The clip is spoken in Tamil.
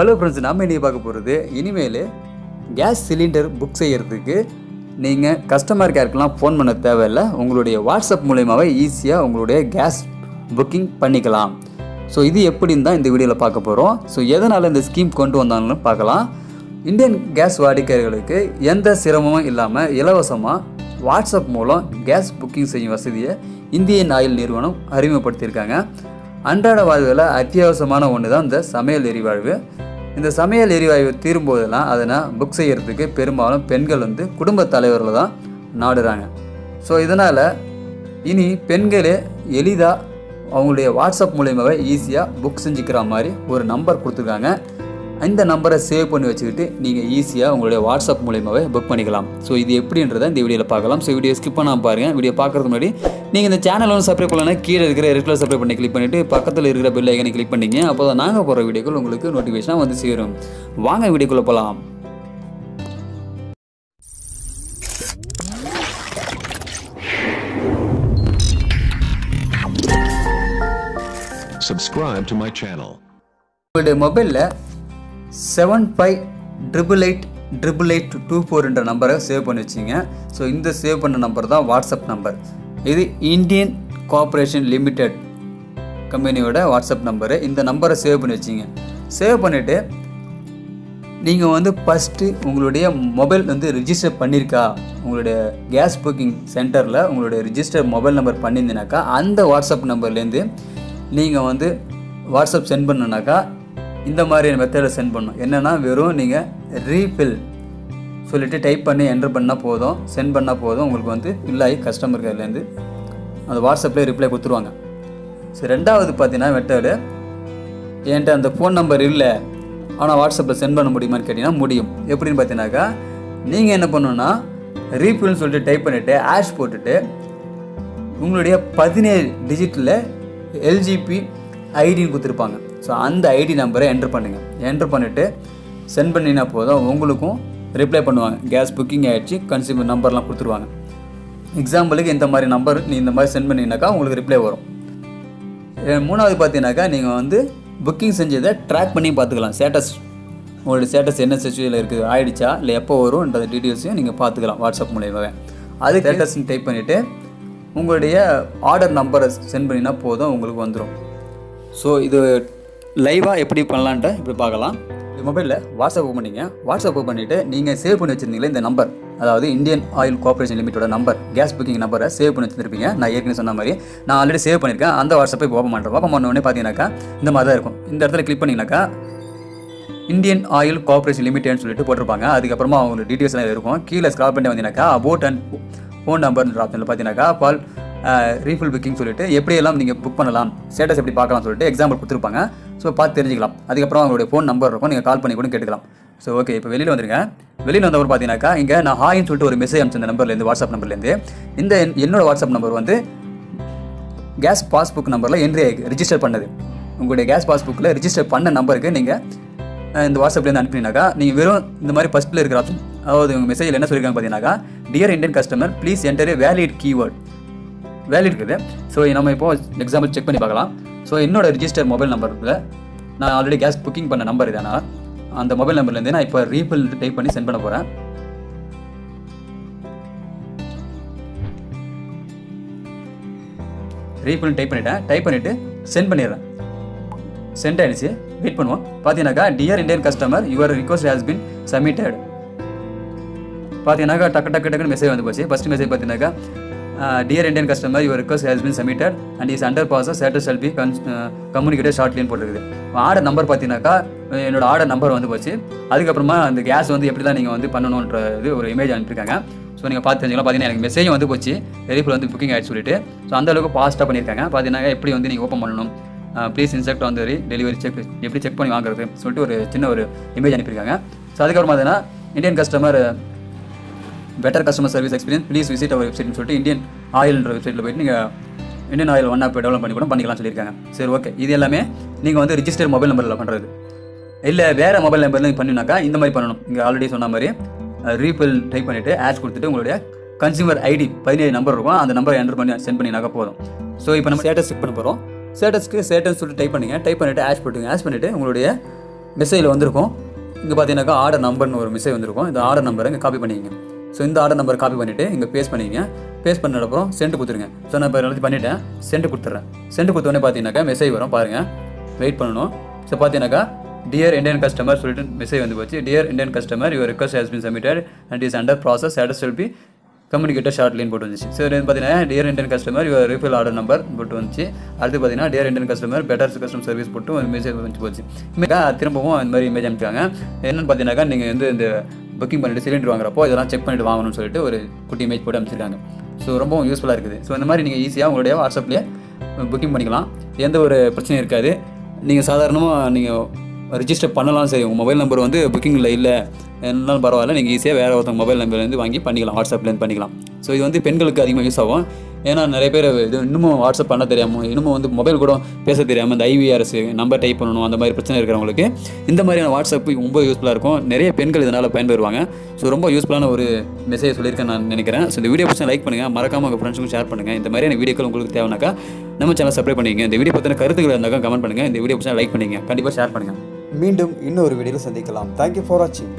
ஹலோ ஃப்ரெண்ட்ஸ் நம்ம இன்றைக்கி பார்க்க போகிறது இனிமேல் கேஸ் சிலிண்டர் புக் செய்கிறதுக்கு நீங்கள் கஸ்டமர் கேருக்கெலாம் ஃபோன் பண்ண தேவையில்லை. உங்களுடைய வாட்ஸ்அப் மூலயமாவே ஈஸியாக உங்களுடைய கேஸ் புக்கிங் பண்ணிக்கலாம். ஸோ இது எப்படின்னு தான் இந்த வீடியோவில் பார்க்க போகிறோம் ஸோ எதனால் இந்த ஸ்கீம் கொண்டு வந்தாங்கன்னு பார்க்கலாம். இந்தியன் கேஸ் வாடிக்கையாளர்களுக்கு எந்த சிரமமும் இல்லாமல் இலவசமாக வாட்ஸ்அப் மூலம் கேஸ் புக்கிங் செய்யும் வசதியை இந்தியன் ஆயில் நிறுவனம் அறிமுகப்படுத்தியிருக்காங்க. அன்றாட வாழ்வில் அத்தியாவசியமான ஒன்று தான் இந்த சமையல் எரிவாழ்வு இந்த சமையல் எரிவாயு தீரும் போதெல்லாம் அதனை புக் செய்கிறதுக்கு பெரும்பாலும் பெண்கள் வந்து குடும்ப தலைவர்கள் தான் நாடுறாங்க. ஸோ இதனால் இனி பெண்களே எளிதாக அவங்களுடைய வாட்ஸ்அப் மூலியமாகவே ஈஸியாக புக் செஞ்சுக்கிற மாதிரி ஒரு நம்பர் கொடுத்துருக்காங்க. இந்த நம்பரை சேவ் பண்ணி வச்சுக்கிட்டு நீங்கள் ஈஸியாக உங்களுடைய வாட்ஸ்அப் மூலியமாகவே புக் பண்ணிக்கலாம். ஸோ இது எப்படின்றத இந்த வீடியோவில் பார்க்கலாம். ஸோ வீடியோ ஸ்கிப் பண்ணாமல் பாருங்கள் வீடியோ பார்க்குறதுக்கு முன்னாடி நீங்கள் இந்த சேனல் வந்து சப்ஸ்கிரைப் பண்ணலன்னா கீழே இருக்கிற ரெகுலர் சப்ஸ்கிரைப் பண்ணி கிளிக் பண்ணிவிட்டு பக்கத்தில் இருக்கிற பெல் ஐக்கனை கிளிக் பண்ணிங்க. அப்போ தான் நாங்கள் போகிற வீடியோக்கள் உங்களுக்கு நோட்டிஃபிகேஷனாக வந்து சேரும். வாங்க வீடியோக்குள்ளே போகலாம் Subscribe to my channel. உங்களுடைய மொபைலில் seven five triple eight triple eight two four என்ற நம்பரை சேவ் பண்ணி வச்சிங்க. ஸோ இந்த சேவ் பண்ண நம்பர் தான் வாட்ஸ்அப் நம்பர். இது இந்தியன் கார்பரேஷன் லிமிடெட் கம்பெனியோட வாட்ஸ்அப் நம்பரு. இந்த நம்பரை சேவ் பண்ணி வச்சிங்க. சேவ் பண்ணிவிட்டு நீங்கள் வந்து ஃபஸ்ட்டு உங்களுடைய மொபைல் வந்து ரிஜிஸ்டர் பண்ணியிருக்கா உங்களுடைய கேஸ் புக்கிங் சென்டரில் உங்களுடைய ரிஜிஸ்டர் மொபைல் நம்பர் பண்ணியிருந்தீனாக்கா அந்த வாட்ஸ்அப் நம்பர்லேருந்து நீங்கள் வந்து வாட்ஸ்அப் சென்ட் பண்ணனாக்கா இந்த மாதிரியான மெத்தடில் சென்ட் பண்ணணும். என்னென்னா வெறும் நீங்கள் ரீஃபில் சொல்லிவிட்டு டைப் பண்ணி என்டர் பண்ணால் போதும். சென்ட் பண்ணால் போதும். உங்களுக்கு வந்து ஃபில் ஆகி கஸ்டமர் கேர்லேருந்து அந்த வாட்ஸ்அப்லேயே ரிப்ளை கொடுத்துருவாங்க. ஸோ ரெண்டாவது பார்த்தீங்கன்னா மெத்தடு என்கிட்ட அந்த ஃபோன் நம்பர் இல்லை. ஆனால் வாட்ஸ்அப்பில் சென்ட் பண்ண முடியுமான்னு கேட்டிங்கன்னா முடியும். எப்படின்னு பார்த்தீங்கன்னாக்கா நீங்கள் என்ன பண்ணணுன்னா ரீஃபில்னு சொல்லிட்டு டைப் பண்ணிவிட்டு ஆஷ் போட்டுட்டு உங்களுடைய பதினேழு டிஜிட்டில் எல்ஜிபி ஐடின்னு கொடுத்துருப்பாங்க. ஸோ அந்த ஐடி நம்பரை என்டர் பண்ணுங்கள் என்டர் பண்ணிவிட்டு சென்ட் பண்ணினா போதும் உங்களுக்கும் ரிப்ளை பண்ணுவாங்க. கேஸ் புக்கிங் ஆகிடுச்சு கன்சியூமர் நம்பர்லாம் கொடுத்துருவாங்க. எக்ஸாம்பிளுக்கு இந்த மாதிரி நம்பர் நீ இந்த மாதிரி சென்ட் பண்ணிங்கனாக்கா உங்களுக்கு ரிப்ளை வரும். மூணாவது பார்த்தீங்கன்னாக்கா நீங்கள் வந்து புக்கிங் செஞ்சதை ட்ராக் பண்ணி பார்த்துக்கலாம். ஸ்டேட்டஸ் உங்களுடைய ஸ்டேட்டஸ் என்ன சுச்சுவேஷனில் இருக்குது ஆயிடுச்சா இல்லை எப்போ வரும்ன்ற டீட்டெயில்ஸையும் நீங்கள் பார்த்துக்கலாம் வாட்ஸ்அப் மூலியமாகவே அது ஸ்டேட்டஸ் டைப் பண்ணிவிட்டு உங்களுடைய ஆர்டர் நம்பரை சென்ட் பண்ணினா போதும் உங்களுக்கு வந்துடும் ஸோ இது லைவாக எப்படி பண்ணலான்ட்டு இப்படி பார்க்கலாம். இந்த மொபைலில் வாட்ஸ்அப் ஓப்பன் பண்ணிங்க. வாட்ஸ்அப் ஓப்பன் பண்ணிவிட்டு நீங்கள் சேவ் பண்ணி வச்சிருந்தீங்களே இந்த நம்பர் அதாவது இந்தியன் ஆயில் கார்பரேஷன் லிமிட்டோட நம்பர் கேஸ் புக்கிங் நம்பரை சேவ் பண்ணி வச்சிருப்பீங்க நான் ஏற்கனவே சொன்ன மாதிரி நான் ஆல்ரெடி சேவ் பண்ணியிருக்கேன் அந்த வாட்ஸ்அப்பை இப்போ ஓப்பன் பண்ணுறேன் ஓப்பன் பண்ண உடனே பார்த்தீங்கன்னாக்கா இந்த மாதிரி தான் இருக்கும். இந்த இடத்துல கிளிக் பண்ணிங்கனாக்கா இந்தியன் ஆயில் கார்பரேஷன் லிமிடெட்னு சொல்லிட்டு போட்டிருப்பாங்க. அதுக்கப்புறமா அவங்களுக்கு டீட்டெயில்ஸ்லாம் இருக்கும். கீழே ஸ்க்ரால் பண்ணி வந்தீங்கன்னாக்கா அபோட் அண்ட் ஃபோன் நம்பர்ன்ற ஆப்ஷனில் பார்த்தீங்கன்னாக்கா கால் ரீஃபில் புக்கிங் சொல்லிட்டு எப்படியெல்லாம் நீங்கள் புக் பண்ணலாம் ஸ்டேட்டஸ் எப்படி பார்க்கலாம் சொல்லிட்டு எக்ஸாம்பிள் கொடுத்துருப்பாங்க. ஸோ பார்த்து தெரிஞ்சுக்கலாம். அதுக்கப்புறம் அவங்களுடைய ஃபோன் நம்பர் இருக்கும். நீங்கள் கால் பண்ணி கூட கேட்டுக்கலாம். ஸோ ஓகே இப்போ வெளியில் வந்துருங்க. வெளியில் வந்தவர் பார்த்தீங்கன்னாக்கா இங்கே நான் ஹாயின்னு சொல்லிட்டு ஒரு மெசேஜ் அனுப்பிச்ச இந்த நம்பர்லேருந்து வாட்ஸ்அப் நம்பர்லேருந்து இந்த என்- என்னோட வாட்ஸ்அப் நம்பர் வந்து கேஸ் பாஸ்புக் நம்பரில் என்ட்ரி ரிஜிஸ்டர் பண்ணது. உங்களுடைய கேஸ் பாஸ்புக்கில் ரிஜிஸ்டர் பண்ண நம்பருக்கு நீங்கள் இந்த வாட்ஸ்அப்லேருந்து அனுப்பினாக்கா நீங்கள் வெறும் இந்த மாதிரி ஃபஸ்ட்டில் இருக்கிற ஆப்ஷன் அதாவது உங்கள் மெசேஜில் என்ன சொல்லியிருக்காங்க பார்த்தீங்கன்னாக்கா dear Indian customer please enter valid keyword valid இருக்குது. ஸோ நம்ம இப்போ எக்ஸாம்பிள் செக் பண்ணி பார்க்கலாம். ஸோ என்னோட ரிஜிஸ்டர் மொபைல் நம்பரில் நான் ஆல்ரெடி கேஸ் புக்கிங் பண்ண நம்பர் இதனால் அந்த மொபைல் நம்பர்லேருந்து நான் இப்போ ரீஃபில் டைப் பண்ணி சென்ட் பண்ண போகிறேன் ரீஃபில் டைப் பண்ணிட்டேன். டைப் பண்ணிவிட்டு சென்ட் பண்ணிடுறேன். சென்ட் ஆயிடுச்சு. வெயிட் பண்ணுவோம். பார்த்தீங்கன்னாக்கா dear Indian customer your request has been submitted பார்த்தீங்கன்னாக்கா டக்கு டக்கு டக்குன்னு மெசேஜ் வந்து போச்சு. ஃபஸ்ட் மெசேஜ் பார்த்தீங்கன்னாக்கா dear Indian customer your request has been submitted and is under pass status shall be communicated ஷார்ட்லின்னு போட்டுருக்குது. ஆர்டர் நம்பர் பார்த்தீங்கன்னாக்கா என்னோட ஆர்டர் நம்பர் வந்து போச்சு. அதுக்கப்புறமா அந்த கேஸ் வந்து எப்படி தான் நீங்கள் வந்து பண்ணணுன்ற இது ஒரு இமேஜ் அனுப்பியிருக்காங்க. ஸோ நீங்கள் பார்த்து தெரிஞ்சுக்கலாம். பார்த்தீங்கன்னா எனக்கு மெசேஜ் வந்து போச்சு. ரீஃபில் வந்து புக்கிங் ஆகிடுச்சு சொல்லிட்டு. ஸோ அந்தளவுக்கு ஃபாஸ்ட்டாக பண்ணியிருக்காங்க. பார்த்தீங்கன்னா எப்படி வந்து நீங்கள் ஓப்பன் பண்ணணும்? ப்ளீஸ் இன்செக்ட் வந்து டெலிவரி செக் எப்படி செக் பண்ணி வாங்குறது? சொல்லிட்டு ஒரு சின்ன ஒரு இமேஜ் அனுப்பியிருக்காங்க. ஸோ அதுக்கப்புறம் பார்த்தீங்கன்னா Indian customer better customer service experience please visit our வெப்சைட்னு சொல்லிட்டு இந்தியன் ஆயில்ன்ற வெப்சைட்டில் போயிட்டு நீங்கள் Indian Oil One app develop பண்ணி கூட பண்ணிக்கலாம்னு சொல்லியிருக்காங்க. சரி ஓகே இது எல்லாமே நீங்கள் வந்து ரிஜிஸ்டர் மொபைல் நம்பரில் பண்ணுறது இல்லை வேறு மொபைல் நம்பரில் பண்ணினாக்கா இந்த மாதிரி பண்ணணும். இங்கே ஆல்ரெடி சொன்ன மாதிரி ரீஃபில் டைப் பண்ணிவிட்டு ஆட்ஸ் கொடுத்துட்டு உங்களுடைய கன்சியூமர் ஐடி பதினேழு நம்பர் இருக்கும். அந்த நம்பரை என்டர் பண்ணி சென்ட் பண்ணினாக்கா போதும். ஸோ இப்போ நம்ம ஸ்டேட்டஸ் செக் பண்ண போகிறோம் ஸ்டேட்டஸ்க்கு ஸ்டேட்டஸ் சொல்லிட்டு டைப் பண்ணுங்க. டைப் பண்ணிவிட்டு ஆஷ் போட்டுங்க. ஆஷ் பண்ணிவிட்டு உங்களுடைய மெசேஜில் வந்திருக்கும். இங்கே பார்த்தீங்கன்னாக்கா ஆர்டர் நம்பர்னு ஒரு மெசேஜ் வந்திருக்கும். இந்த ஆர்டர் நம்பரை இங்கே காப்பி பண்ணிக்கங்க. ஸோ இந்த ஆர்டர் நம்பர் காப்பி பண்ணிவிட்டு இங்கே பேஸ்ட் பண்ணிக்கங்க. பேஸ்ட் பண்ண சென்ட் கொடுத்துருங்க. ஸோ நான் இப்போ எல்லாத்தையும் பண்ணிவிட்டேன் சென்ட் கொடுத்துட்றேன் சென்ட் கொடுத்தோடனே பார்த்தீங்கன்னாக்கா மெசேஜ் வரும். பாருங்கள் வெயிட் பண்ணணும். ஸோ பார்த்தீங்கன்னாக்கா டியர் இந்தியன் கஸ்டமர் சொல்லிட்டு மெசேஜ் வந்து போச்சு. Dear Indian customer your request has been submitted and is under process status will be communicated ஷார்ட்லின்னு போட்டு வந்துச்சு. ஸோ பார்த்தீங்கன்னா dear Indian customer your refill order number போட்டு வந்துச்சு. அடுத்து பார்த்தீங்கன்னா dear Indian customer better customer service போட்டு ஒரு மெசேஜ் வந்து போச்சு. திரும்பவும் இந்த மாதிரி இமேஜ் அனுப்பிச்சாங்க என்னென்னு பார்த்தீங்கன்னாக்கா நீங்கள் வந்து இந்த புக்கிங் பண்ணிட்டு சிலிண்டர் வாங்குறப்போ இதெல்லாம் செக் பண்ணிட்டு வாங்கணும்னு சொல்லிட்டு ஒரு குட்டி இமேஜ் போட்டு அனுப்பிச்சிருக்காங்க. ஸோ ரொம்பவும் யூஸ்ஃபுல்லாக இருக்குது. ஸோ இந்த மாதிரி நீங்கள் ஈஸியாக உங்களுடைய வாட்ஸ்அப்லேயே புக்கிங் பண்ணிக்கலாம். எந்த ஒரு பிரச்சனையும் இருக்காது. நீங்கள் சாதாரணமாக நீங்கள் ரிஜிஸ்டர் பண்ணலாம் சரி. உங்கள் மொபைல் நம்பர் வந்து புக்கிங்கில் இல்லை. என்னாலும் பரவாயில்ல நீங்கள் ஈஸியாக வேறு ஒருத்தவங்க மொபைல் நம்பர்லேருந்து வாங்கி பண்ணிக்கலாம் வாட்ஸ்அப்லேருந்து பண்ணிக்கலாம். ஸோ இது வந்து பெண்களுக்கு அதிகமாக யூஸ் ஆகும். ஏன்னா நிறைய பேர் இது இன்னமும் வாட்ஸ்அப் பண்ண தெரியாமல் இன்னமும் வந்து மொபைல் கூட பேச தெரியாமல் இந்த ஐவிஆர்எஸ் நம்பர் டைப் பண்ணணும் அந்த மாதிரி பிரச்சனை இருக்கிறவங்களுக்கு இந்த மாதிரியான வாட்ஸ்அப் ரொம்ப யூஸ்ஃபுல்லாக இருக்கும். நிறைய பெண்கள் இதனால் பயன்பெறுவாங்க. ஸோ ரொம்ப யூஸ்ஃபுல்லான ஒரு மெசேஜ் சொல்லியிருக்கேன் நான் நினைக்கிறேன். ஸோ இந்த வீடியோ பிடிச்சா லைக் பண்ணுங்கள் மறக்காமல் உங்கள் ஃப்ரெண்ட்ஸுக்கும் ஷேர் பண்ணுங்கள் இந்த மாதிரியான வீடியோக்கள் உங்களுக்கு தேவைனாக்கா நம்ம சேனல் சப்ஸ்கிரைப் பண்ணிக்கங்க. இந்த வீடியோ பற்றின கருத்துக்கள் இருந்தாக்கா கமெண்ட் பண்ணுங்கள் இந்த வீடியோ பற்றி லைக் பண்ணிங்க கண்டிப்பாக ஷேர் பண்ணுங்கள் மீண்டும் இன்னொரு வீடியோவில் சந்திக்கலாம். தேங்க்யூ ஃபார் வாட்சிங்